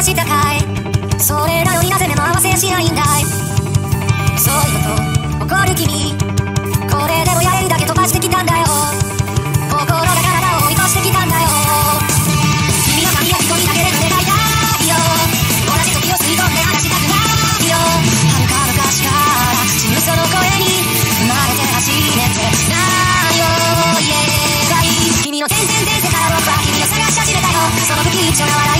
はしたかい。それなのになぜ目も合わせしないんだい。そういうこと怒る君。これでもやれるだけ飛ばしてきたんだよ。心が体を追い越してきたんだよ。君の髪が聞こえだけで濡れないだよ。同じ時を吸い込んで話したくないよ。遥か昔から事務所の声に生まれて初めて何を言えばいい。君の点々点々から僕は君を探し始めたよ。その不器一な笑い